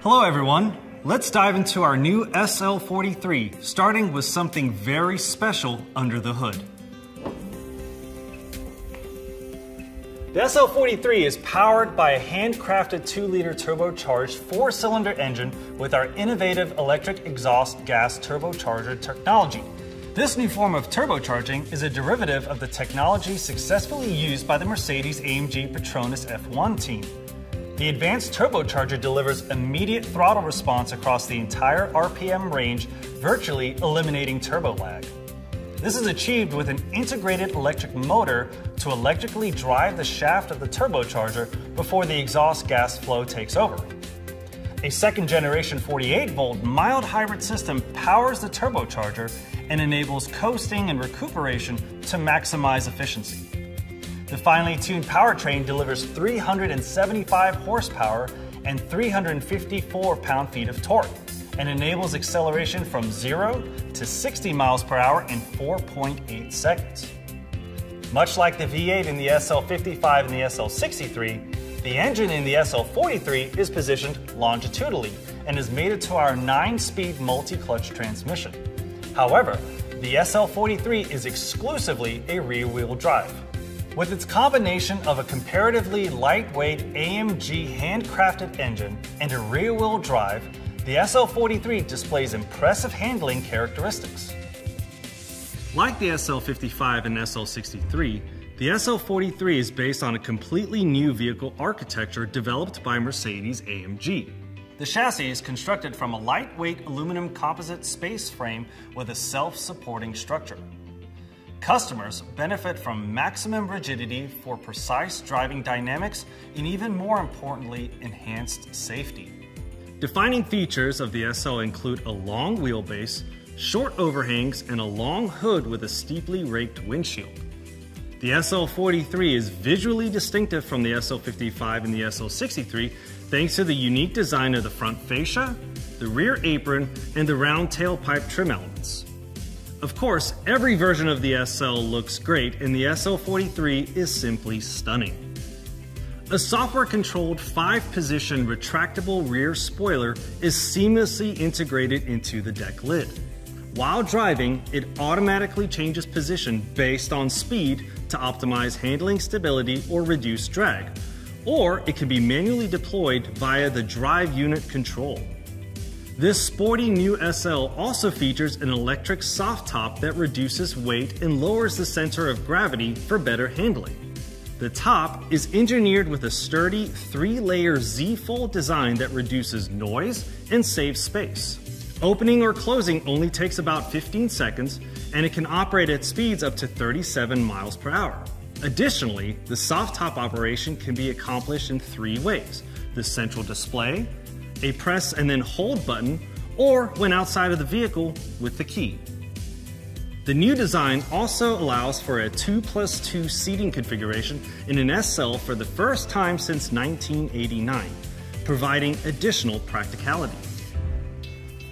Hello, everyone. Let's dive into our new SL43, starting with something very special under the hood. The SL43 is powered by a handcrafted 2 liter turbocharged 4 cylinder engine with our innovative electric exhaust gas turbocharger technology. This new form of turbocharging is a derivative of the technology successfully used by the Mercedes AMG Petronas F1 team. The advanced turbocharger delivers immediate throttle response across the entire RPM range, virtually eliminating turbo lag. This is achieved with an integrated electric motor to electrically drive the shaft of the turbocharger before the exhaust gas flow takes over. A second generation 48 volt mild hybrid system powers the turbocharger and enables coasting and recuperation to maximize efficiency. The finely tuned powertrain delivers 375 horsepower and 354 pound feet of torque and enables acceleration from 0 to 60 miles per hour in 4.8 seconds. Much like the V8 in the SL55 and the SL63, the engine in the SL43 is positioned longitudinally and is mated to our 9-speed multi-clutch transmission. However, the SL43 is exclusively a rear-wheel drive. With its combination of a comparatively lightweight AMG handcrafted engine and a rear wheel drive, the SL43 displays impressive handling characteristics. Like the SL55 and SL63, the SL43 is based on a completely new vehicle architecture developed by Mercedes AMG. The chassis is constructed from a lightweight aluminum composite space frame with a self supporting structure. Customers benefit from maximum rigidity for precise driving dynamics and even more importantly, enhanced safety. Defining features of the SL include a long wheelbase, short overhangs, and a long hood with a steeply raked windshield. The SL43 is visually distinctive from the SL55 and the SL63 thanks to the unique design of the front fascia, the rear apron, and the round tailpipe trim elements. Of course, every version of the SL looks great, and the SL43 is simply stunning. A software controlled 5 position retractable rear spoiler is seamlessly integrated into the deck lid. While driving, it automatically changes position based on speed to optimize handling stability or reduce drag, or it can be manually deployed via the drive unit control. This sporty new SL also features an electric soft top that reduces weight and lowers the center of gravity for better handling. The top is engineered with a sturdy three-layer Z-fold design that reduces noise and saves space. Opening or closing only takes about 15 seconds, and it can operate at speeds up to 37 miles per hour. Additionally, the soft top operation can be accomplished in three ways the central display, a press and then hold button, or when outside of the vehicle with the key. The new design also allows for a 2 plus 2 seating configuration in an SL for the first time since 1989, providing additional practicality.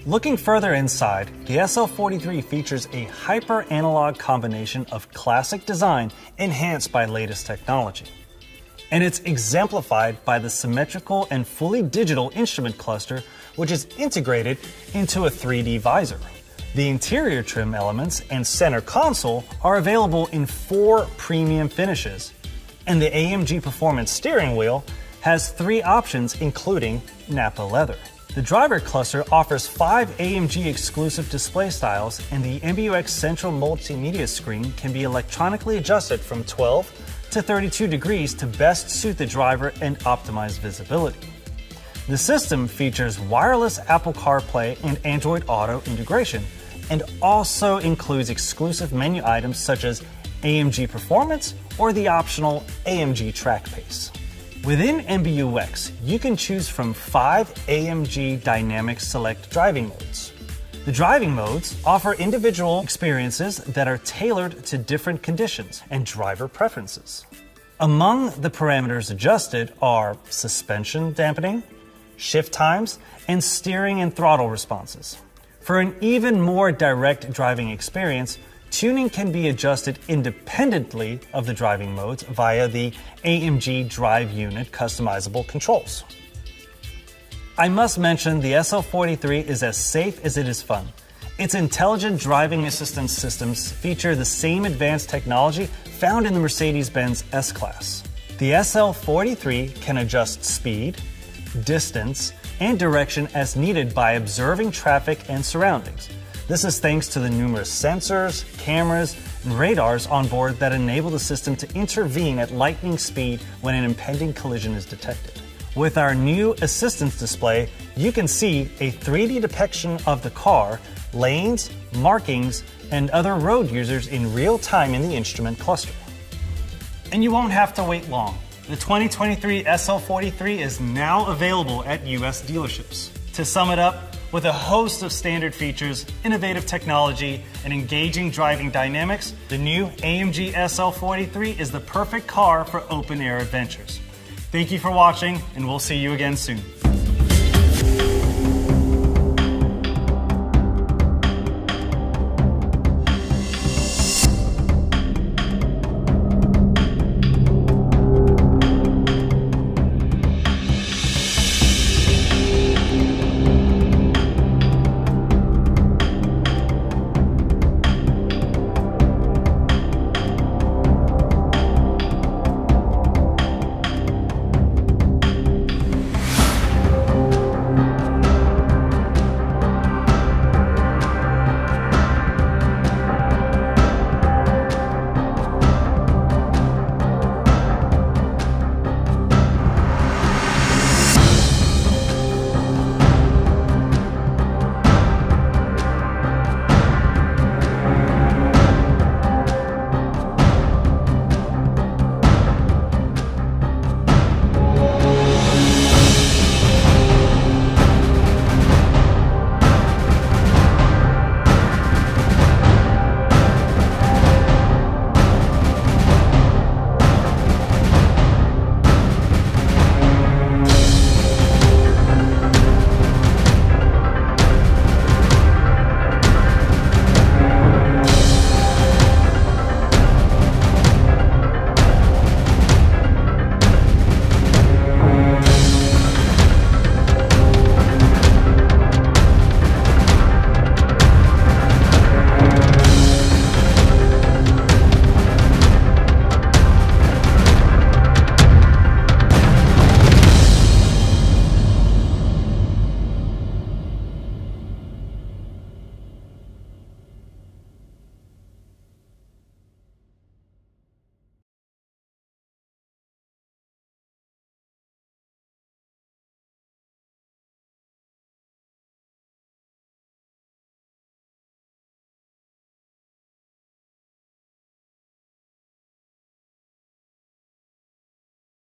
Looking further inside, the SL43 features a hyper analog combination of classic design enhanced by latest technology and it's exemplified by the symmetrical and fully digital instrument cluster, which is integrated into a 3D visor. The interior trim elements and center console are available in four premium finishes, and the AMG Performance steering wheel has three options, including Nappa leather. The driver cluster offers five AMG exclusive display styles, and the MBUX central multimedia screen can be electronically adjusted from 12 to 32 degrees to best suit the driver and optimize visibility. The system features wireless Apple CarPlay and Android Auto integration and also includes exclusive menu items such as AMG Performance or the optional AMG Track Pace. Within MBUX, you can choose from five AMG Dynamic Select driving modes. The driving modes offer individual experiences that are tailored to different conditions and driver preferences. Among the parameters adjusted are suspension dampening, shift times, and steering and throttle responses. For an even more direct driving experience, tuning can be adjusted independently of the driving modes via the AMG Drive Unit customizable controls. I must mention the SL43 is as safe as it is fun. Its intelligent driving assistance systems feature the same advanced technology found in the Mercedes Benz S Class. The SL43 can adjust speed, distance, and direction as needed by observing traffic and surroundings. This is thanks to the numerous sensors, cameras, and radars on board that enable the system to intervene at lightning speed when an impending collision is detected. With our new assistance display, you can see a 3D depiction of the car lanes, markings, and other road users in real time in the instrument cluster. And you won't have to wait long. The 2023 SL43 is now available at US dealerships. To sum it up, with a host of standard features, innovative technology, and engaging driving dynamics, the new AMG SL43 is the perfect car for open air adventures. Thank you for watching, and we'll see you again soon.